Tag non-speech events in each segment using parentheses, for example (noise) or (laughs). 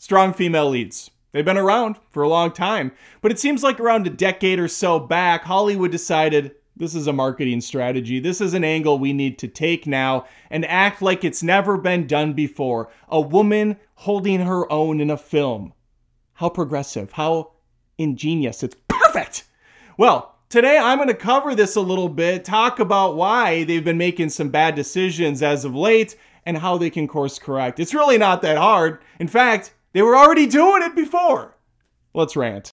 strong female leads. They've been around for a long time, but it seems like around a decade or so back, Hollywood decided this is a marketing strategy. This is an angle we need to take now and act like it's never been done before. A woman holding her own in a film. How progressive, how ingenious. It's perfect. Well, today I'm going to cover this a little bit, talk about why they've been making some bad decisions as of late, and how they can course correct. It's really not that hard. In fact, they were already doing it before. Let's rant.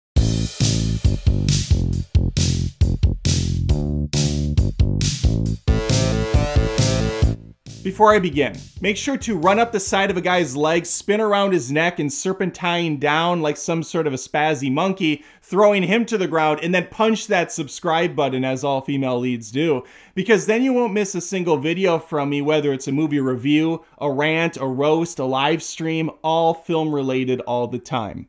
Before I begin, make sure to run up the side of a guy's leg, spin around his neck, and serpentine down like some sort of a spazzy monkey, throwing him to the ground, and then punch that subscribe button as all female leads do. Because then you won't miss a single video from me, whether it's a movie review, a rant, a roast, a live stream, all film related all the time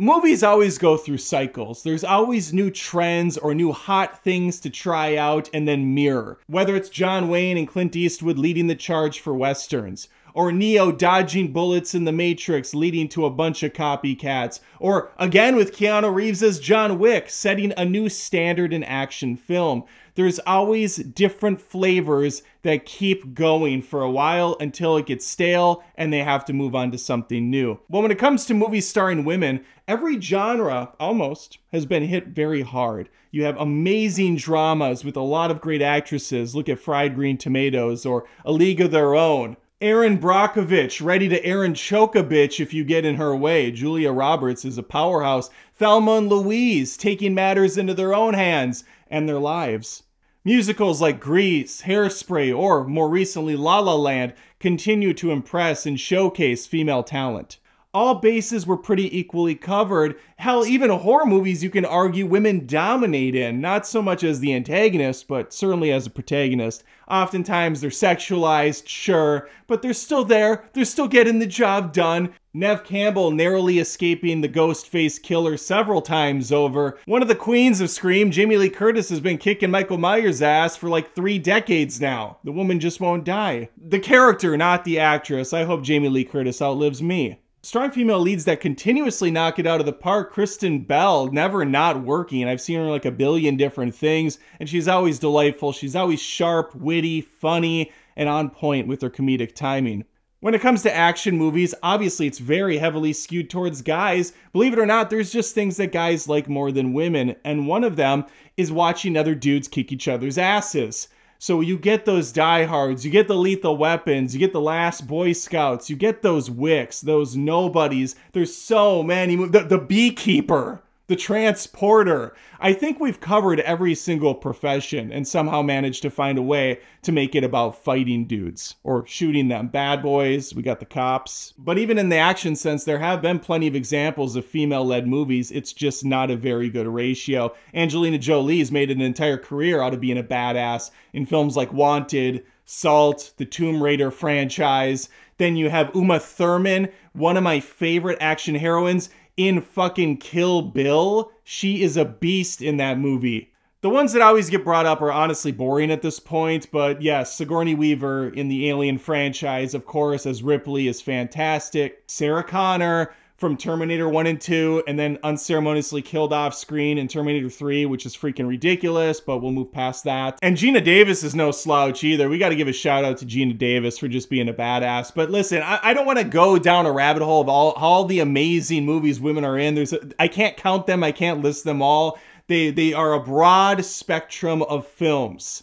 movies always go through cycles. There's always new trends or new hot things to try out and then mirror. Whether it's John Wayne and Clint Eastwood leading the charge for westerns, or Neo dodging bullets in the Matrix leading to a bunch of copycats, or again with Keanu Reeves as John Wick setting a new standard in action film there's always different flavors that keep going for a while until it gets stale and they have to move on to something new. Well, when it comes to movies starring women, every genre almost has been hit very hard. You have amazing dramas with a lot of great actresses. Look at Fried Green Tomatoes or A League of Their Own. Erin Brockovich, ready to Aaron choke a bitch if you get in her way. Julia Roberts is a powerhouse. Thelma and Louise taking matters into their own hands and their lives. Musicals like Grease, Hairspray, or more recently La La Land continue to impress and showcase female talent. All bases were pretty equally covered. Hell, even horror movies you can argue women dominate in, not so much as the antagonist, but certainly as a protagonist. Oftentimes they're sexualized, sure, but they're still there, they're still getting the job done. Neve Campbell narrowly escaping the ghost face killer several times over. One of the queens of Scream, Jamie Lee Curtis, has been kicking Michael Myers' ass for like three decades now. The woman just won't die. The character, not the actress. I hope Jamie Lee Curtis outlives me. Strong female leads that continuously knock it out of the park. Kristen Bell, never not working. I've seen her like a billion different things, and she's always delightful. She's always sharp, witty, funny, and on point with her comedic timing. When it comes to action movies, obviously it's very heavily skewed towards guys. Believe it or not, there's just things that guys like more than women, and one of them is watching other dudes kick each other's asses. So you get those diehards, you get the lethal weapons, you get the last Boy Scouts, you get those wicks, those nobodies. There's so many. The, the beekeeper the transporter. I think we've covered every single profession and somehow managed to find a way to make it about fighting dudes or shooting them. Bad boys, we got the cops. But even in the action sense, there have been plenty of examples of female led movies. It's just not a very good ratio. Angelina Jolie's made an entire career out of being a badass in films like Wanted, Salt, the Tomb Raider franchise. Then you have Uma Thurman, one of my favorite action heroines in fucking Kill Bill. She is a beast in that movie. The ones that always get brought up are honestly boring at this point, but yes, Sigourney Weaver in the Alien franchise, of course, as Ripley is fantastic. Sarah Connor, from Terminator 1 and 2 and then unceremoniously killed off screen in Terminator 3, which is freaking ridiculous, but we'll move past that. And Geena Davis is no slouch either. We got to give a shout out to Geena Davis for just being a badass. But listen, I, I don't want to go down a rabbit hole of all, all the amazing movies women are in. There's I can't count them, I can't list them all. They, they are a broad spectrum of films.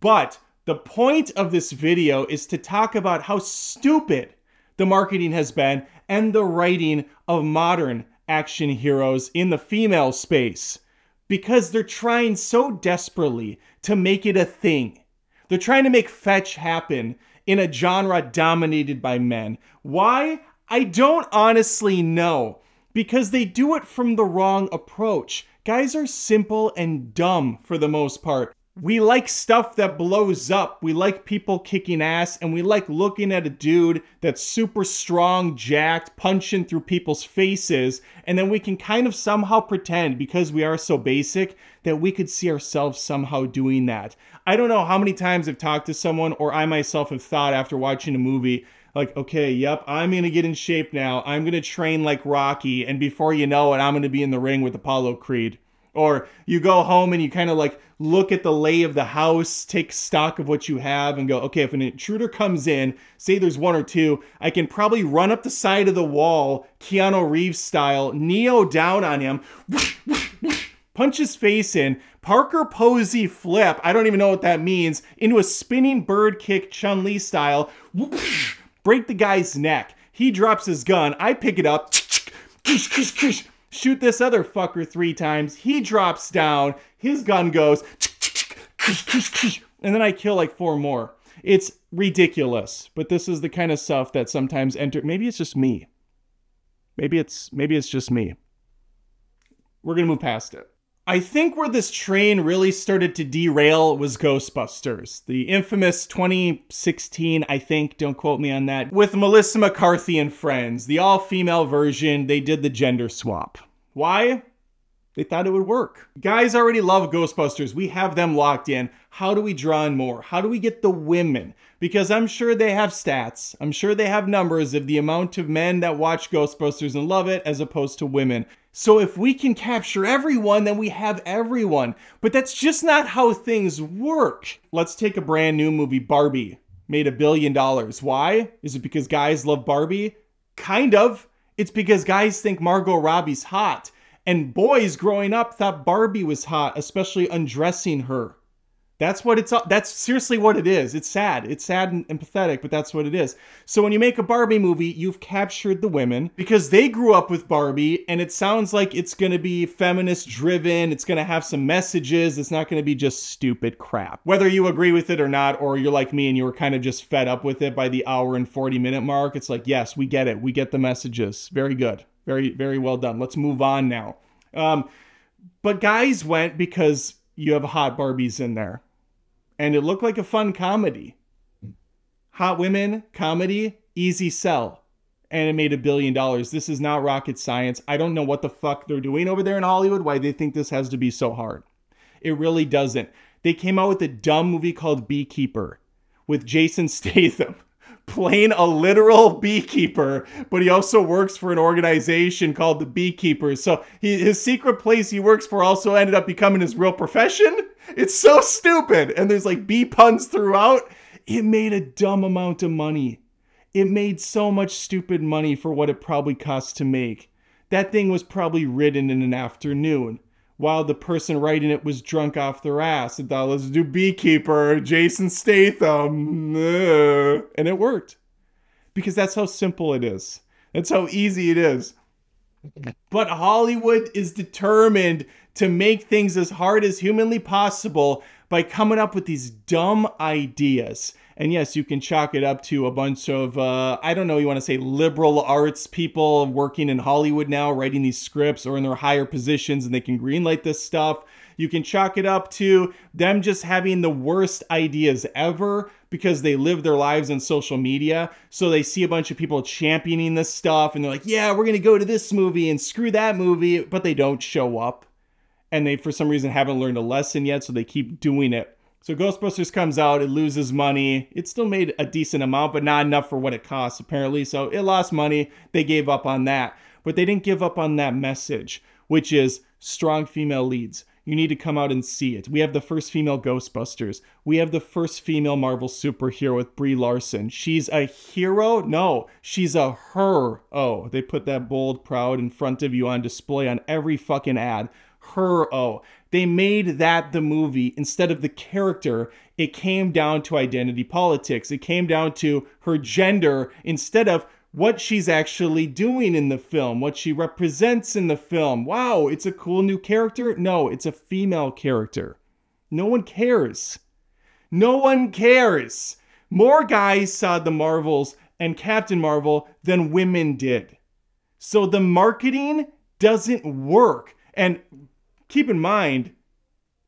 But the point of this video is to talk about how stupid the marketing has been and the writing of modern action heroes in the female space because they're trying so desperately to make it a thing. They're trying to make fetch happen in a genre dominated by men. Why? I don't honestly know. Because they do it from the wrong approach. Guys are simple and dumb for the most part. We like stuff that blows up. We like people kicking ass, and we like looking at a dude that's super strong, jacked, punching through people's faces, and then we can kind of somehow pretend, because we are so basic, that we could see ourselves somehow doing that. I don't know how many times I've talked to someone, or I myself have thought after watching a movie, like, okay, yep, I'm gonna get in shape now. I'm gonna train like Rocky, and before you know it, I'm gonna be in the ring with Apollo Creed. Or you go home and you kind of like look at the lay of the house, take stock of what you have, and go, okay, if an intruder comes in, say there's one or two, I can probably run up the side of the wall, Keanu Reeves style, Neo down on him, punch his face in, Parker Posey flip, I don't even know what that means, into a spinning bird kick Chun Li style, break the guy's neck. He drops his gun, I pick it up shoot this other fucker three times. He drops down, his gun goes, and then I kill like four more. It's ridiculous, but this is the kind of stuff that sometimes enter. Maybe it's just me. Maybe it's maybe it's just me. We're gonna move past it. I think where this train really started to derail was Ghostbusters, the infamous 2016, I think, don't quote me on that, with Melissa McCarthy and friends, the all female version. They did the gender swap. Why? They thought it would work. Guys already love Ghostbusters. We have them locked in. How do we draw in more? How do we get the women? Because I'm sure they have stats. I'm sure they have numbers of the amount of men that watch Ghostbusters and love it as opposed to women. So if we can capture everyone, then we have everyone. But that's just not how things work. Let's take a brand new movie, Barbie. Made a billion dollars. Why? Is it because guys love Barbie? Kind of. It's because guys think Margot Robbie's hot. And boys growing up thought Barbie was hot, especially undressing her. That's what it's that's seriously what it is. It's sad. It's sad and, and, pathetic, but that's what it is. So when you make a Barbie movie, you've captured the women because they grew up with Barbie and it sounds like it's going to be feminist driven, it's going to have some messages, it's not going to be just stupid crap. Whether you agree with it or not or you're like me and you were kind of just fed up with it by the hour and 40 minute mark, it's like, "Yes, we get it. We get the messages. Very good. Very very well done. Let's move on now." Um but guys went because you have hot Barbies in there and it looked like a fun comedy. Hot women, comedy, easy sell. And it made a billion dollars. This is not rocket science. I don't know what the fuck they're doing over there in Hollywood, why they think this has to be so hard. It really doesn't. They came out with a dumb movie called Beekeeper with Jason (laughs) Statham playing a literal beekeeper, but he also works for an organization called the Beekeepers. So he, his secret place he works for also ended up becoming his real profession. It's so stupid. And there's like bee puns throughout. It made a dumb amount of money. It made so much stupid money for what it probably cost to make. That thing was probably written in an afternoon while the person writing it was drunk off their ass and let's do Beekeeper, Jason Statham. And it worked. Because that's how simple it is. That's how easy it is. But Hollywood is determined to make things as hard as humanly possible by coming up with these dumb ideas. And yes, you can chalk it up to a bunch of, uh, I don't know, you want to say liberal arts people working in Hollywood now, writing these scripts or in their higher positions, and they can greenlight this stuff. You can chalk it up to them just having the worst ideas ever because they live their lives on social media. So they see a bunch of people championing this stuff and they're like, yeah, we're going to go to this movie and screw that movie, but they don't show up. And they, for some reason, haven't learned a lesson yet, so they keep doing it. So Ghostbusters comes out, it loses money. It still made a decent amount, but not enough for what it costs, apparently. So it lost money. They gave up on that. But they didn't give up on that message, which is strong female leads. You need to come out and see it. We have the first female Ghostbusters. We have the first female Marvel superhero with Brie Larson. She's a hero? No, she's a her. Oh, they put that bold, proud in front of you on display on every fucking ad. Her oh. They made that the movie instead of the character. It came down to identity politics. It came down to her gender instead of what she's actually doing in the film, what she represents in the film. Wow, it's a cool new character? No, it's a female character. No one cares. No one cares. More guys saw the Marvels and Captain Marvel than women did. So the marketing doesn't work. And keep in mind,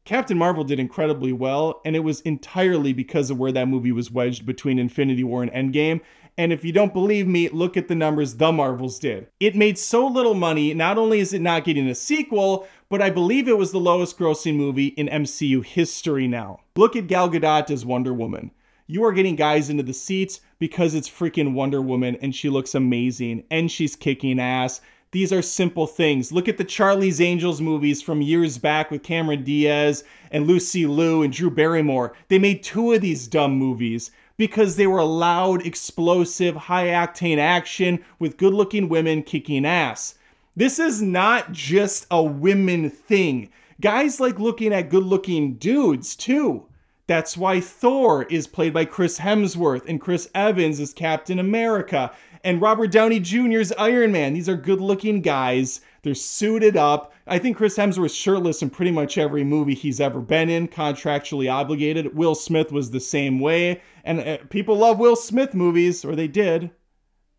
Captain Marvel did incredibly well, and it was entirely because of where that movie was wedged between Infinity War and Endgame. And if you don't believe me, look at the numbers the Marvels did. It made so little money, not only is it not getting a sequel, but I believe it was the lowest grossing movie in MCU history now. Look at Gal Gadot as Wonder Woman. You are getting guys into the seats because it's freaking Wonder Woman and she looks amazing and she's kicking ass. These are simple things. Look at the Charlie's Angels movies from years back with Cameron Diaz and Lucy Liu and Drew Barrymore. They made two of these dumb movies because they were loud, explosive, high octane action with good looking women kicking ass. This is not just a women thing. Guys like looking at good looking dudes too. That's why Thor is played by Chris Hemsworth and Chris Evans is Captain America and Robert Downey Jr.'s Iron Man. These are good looking guys. They're suited up. I think Chris Hemsworth's shirtless in pretty much every movie he's ever been in, contractually obligated. Will Smith was the same way. And uh, people love Will Smith movies, or they did,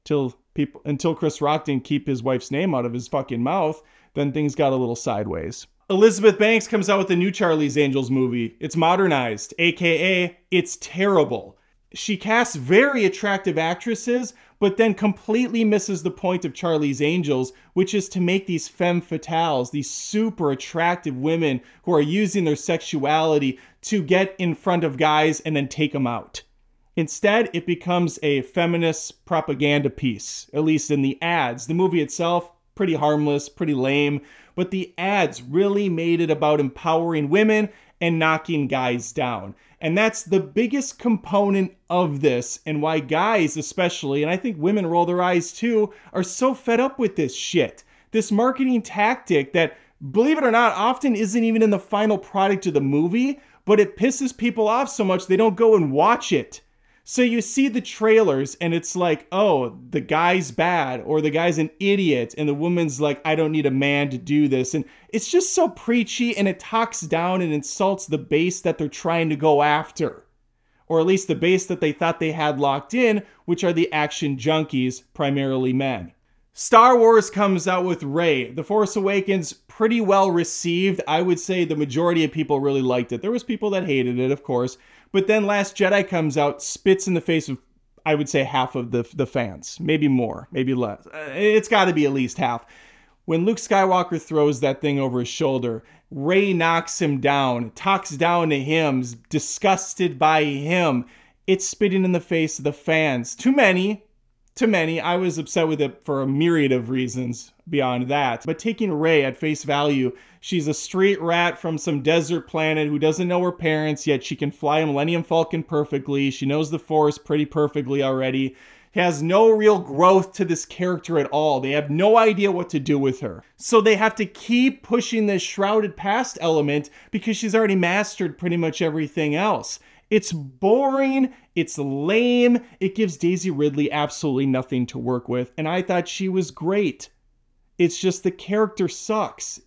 till people until Chris Rock didn't keep his wife's name out of his fucking mouth. Then things got a little sideways. Elizabeth Banks comes out with a new Charlie's Angels movie. It's modernized, aka it's terrible. She casts very attractive actresses, but then completely misses the point of Charlie's Angels, which is to make these femme fatales, these super attractive women who are using their sexuality to get in front of guys and then take them out. Instead, it becomes a feminist propaganda piece, at least in the ads. The movie itself, pretty harmless, pretty lame, but the ads really made it about empowering women and knocking guys down. And that's the biggest component of this, and why guys, especially, and I think women roll their eyes too, are so fed up with this shit. This marketing tactic that, believe it or not, often isn't even in the final product of the movie, but it pisses people off so much they don't go and watch it. So you see the trailers and it's like, oh, the guy's bad or the guy's an idiot and the woman's like, I don't need a man to do this. And it's just so preachy and it talks down and insults the base that they're trying to go after. Or at least the base that they thought they had locked in, which are the action junkies, primarily men. Star Wars comes out with Rey. The Force Awakens pretty well received. I would say the majority of people really liked it. There was people that hated it, of course, but then Last Jedi comes out, spits in the face of I would say half of the the fans, maybe more, maybe less. Uh, it's got to be at least half. When Luke Skywalker throws that thing over his shoulder, Rey knocks him down, talks down to him, disgusted by him. It's spitting in the face of the fans. Too many, too many. I was upset with it for a myriad of reasons beyond that. But taking Rey at face value, she's a street rat from some desert planet who doesn't know her parents, yet she can fly a Millennium Falcon perfectly. She knows the Force pretty perfectly already. Has no real growth to this character at all. They have no idea what to do with her. So they have to keep pushing this shrouded past element because she's already mastered pretty much everything else. It's boring, it's lame, it gives Daisy Ridley absolutely nothing to work with, and I thought she was great. It's just the character sucks.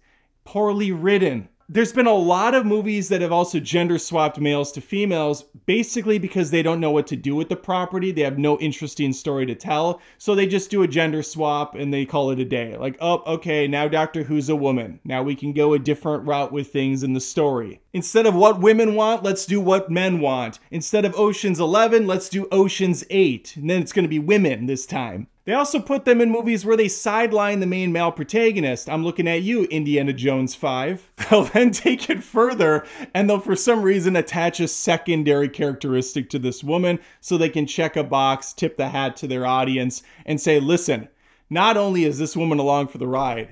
Poorly written. There's been a lot of movies that have also gender swapped males to females, basically because they don't know what to do with the property. They have no interesting story to tell. So they just do a gender swap and they call it a day. Like, oh, okay, now Doctor Who's a woman. Now we can go a different route with things in the story. Instead of what women want, let's do what men want. Instead of Ocean's 11, let's do Ocean's 8. And then it's going to be women this time. They also put them in movies where they sideline the main male protagonist. I'm looking at you, Indiana Jones 5. (laughs) They'll then take it further and they'll, for some reason, attach a secondary characteristic to this woman so they can check a box, tip the hat to their audience, and say, listen, not only is this woman along for the ride,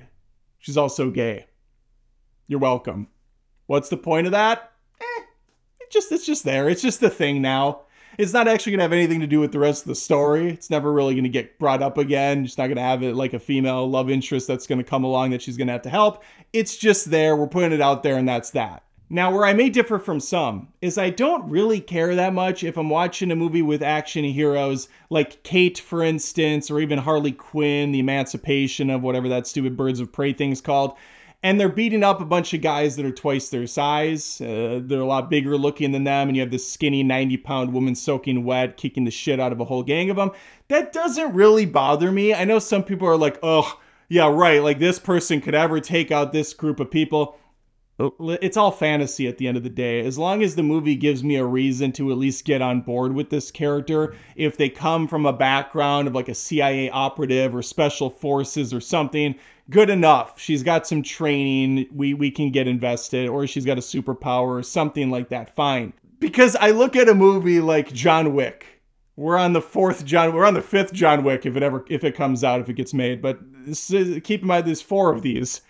she's also gay. You're welcome. What's the point of that? Eh, it just it's just there. It's just the thing now it's not actually to have anything to do with the rest of the story. It's never really to get brought up again. It's not to have it like a female love interest that's to come along that she's going to have to help. It's just there. We're putting it out there, and that's that. Now, where I may differ from some is I don't really care that much if I'm watching a movie with action heroes like Kate, for instance, or even Harley Quinn, the emancipation of whatever that stupid Birds of Prey thing's called and they're beating up a bunch of guys that are twice their size. Uh, they're a lot bigger looking than them, and you have this skinny 90 pound woman soaking wet, kicking the shit out of a whole gang of them. That doesn't really bother me. I know some people are like, oh, yeah, right, like this person could ever take out this group of people. It's all fantasy at the end of the day. As long as the movie gives me a reason to at least get on board with this character, if they come from a background of like a CIA operative or special forces or something, good enough. She's got some training, we we can get invested or she's got a superpower or something like that. Fine. Because I look at a movie like John Wick. We're on the fourth John. We're on the fifth John Wick if it ever if it comes out if it gets made. But is, keep in mind there's four of these.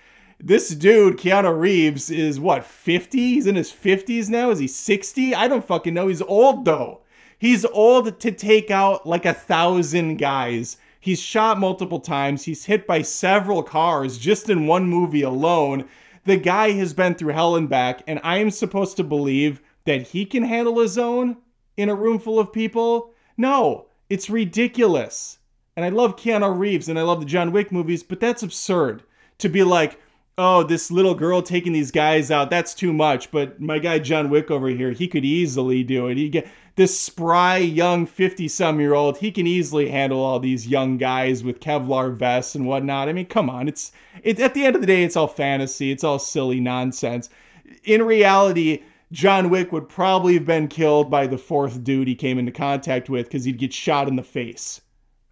This dude Keanu Reeves is what 50? He's in his 50s now. Is he 60? I don't fucking know. He's old though. He's old to take out like a thousand guys. He's shot multiple times. He's hit by several cars just in one movie alone. The guy has been through hell and back, and I am supposed to believe that he can handle his own in a room full of people? No, it's ridiculous. And I love Keanu Reeves and I love the John Wick movies, but that's absurd to be like, oh, this little girl taking these guys out, that's too much. But my guy John Wick over here, he could easily do it. He get this spry young 50 some year old, he can easily handle all these young guys with Kevlar vests and whatnot. I mean, come on. It's it, at the end of the day, it's all fantasy, it's all silly nonsense. In reality, John Wick would probably have been killed by the fourth dude he came into contact with because he'd get shot in the face.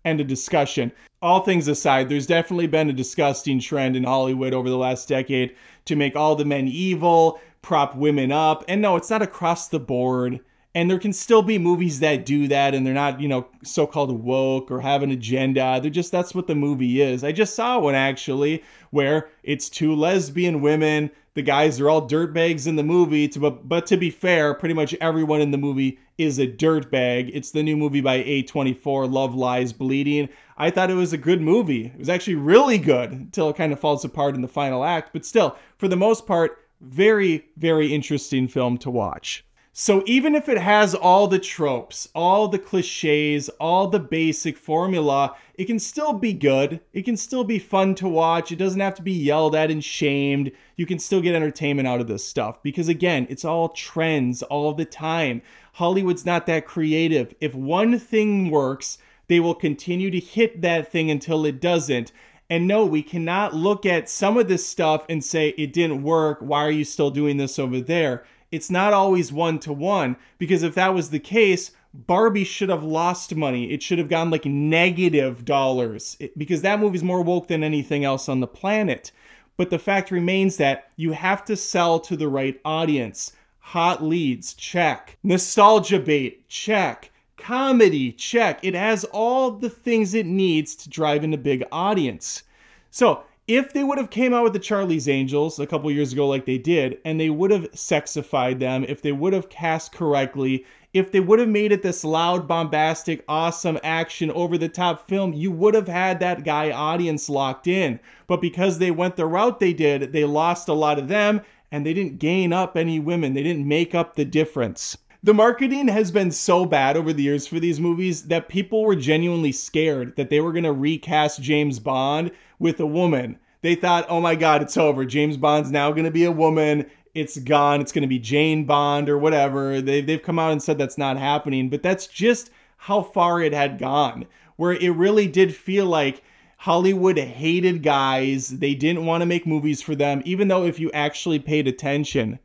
End of discussion. All things aside, there's definitely been a disgusting trend in Hollywood over the last decade to make all the men evil, prop women up. And no, it's not across the board. And there can still be movies that do that and they're not, you know, so called woke or have an agenda. They're just, that's what the movie is. I just saw one actually where it's two lesbian women. The guys are all dirtbags in the movie. To, but, but to be fair, pretty much everyone in the movie is a dirtbag. It's the new movie by A24, Love Lies Bleeding. I thought it was a good movie. It was actually really good until it kind of falls apart in the final act. But still, for the most part, very, very interesting film to watch. So even if it has all the tropes, all the cliches, all the basic formula, it can still be good. It can still be fun to watch. It doesn't have to be yelled at and shamed. You can still get entertainment out of this stuff because again, it's all trends all the time. Hollywood's not that creative. If one thing works, they will continue to hit that thing until it doesn't. And no, we cannot look at some of this stuff and say it didn't work. Why are you still doing this over there? It's not always one to one because if that was the case, Barbie should have lost money. It should have gone like negative dollars because that movie's more woke than anything else on the planet. But the fact remains that you have to sell to the right audience. Hot leads, check. Nostalgia bait, check. Comedy, check. It has all the things it needs to drive in a big audience. So if they would have came out with the Charlie's Angels a couple years ago like they did, and they would have sexified them, if they would have cast correctly, if they would have made it this loud, bombastic, awesome action, over the top film, you would have had that guy audience locked in. But because they went the route they did, they lost a lot of them and they didn't gain up any women. They didn't make up the difference. The marketing has been so bad over the years for these movies that people were genuinely scared that they were going to recast James Bond with a woman. They thought, oh my God, it's over. James Bond's now going to be a woman. It's gone. It's going to be Jane Bond or whatever. They've, they've come out and said that's not happening, but that's just how far it had gone, where it really did feel like Hollywood hated guys. They didn't want to make movies for them, even though if you actually paid attention,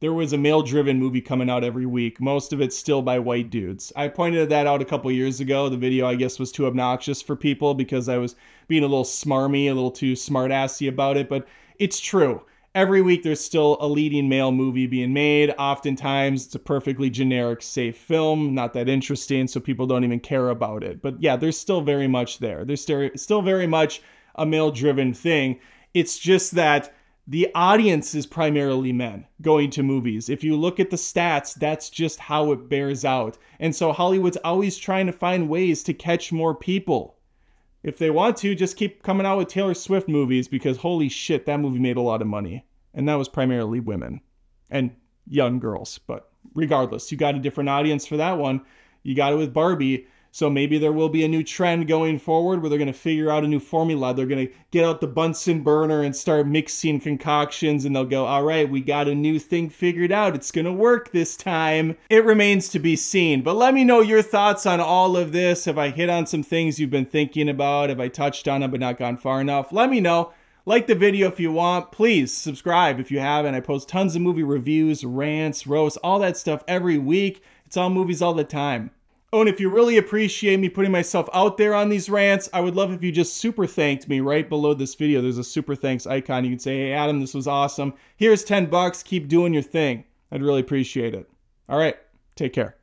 there was a male driven movie coming out every week. Most of it still by white dudes. I pointed that out a couple years ago. The video, I guess, was too obnoxious for people because I was being a little smarmy, a little too smartassy about it, but it's true. Every week there's still a leading male movie being made. Oftentimes it's a perfectly generic, safe film, not that interesting, so people don't even care about it. But yeah, there's still very much there. There's still very much a male driven thing. It's just that the audience is primarily men going to movies. If you look at the stats, that's just how it bears out. And so Hollywood's always trying to find ways to catch more people. If they want to, just keep coming out with Taylor Swift movies because holy shit, that movie made a lot of money. And that was primarily women and young girls. But regardless, you got a different audience for that one. You got it with Barbie. So maybe there will be a new trend going forward where they're going to figure out a new formula. They're going to get out the Bunsen burner and start mixing concoctions, and they'll go, all right, we got a new thing figured out. It's going to work this time. It remains to be seen. But let me know your thoughts on all of this. Have I hit on some things you've been thinking about? Have I touched on them but not gone far enough? Let me know. Like the video if you want. Please subscribe if you haven't. I post tons of movie reviews, rants, roasts, all that stuff every week. It's all movies all the time. And if you really appreciate me putting myself out there on these rants, I would love if you just super thanked me right below this video. There's a super thanks icon. You can say, hey, Adam, this was awesome. Here's 10 bucks. Keep doing your thing. I'd really appreciate it. All right. Take care.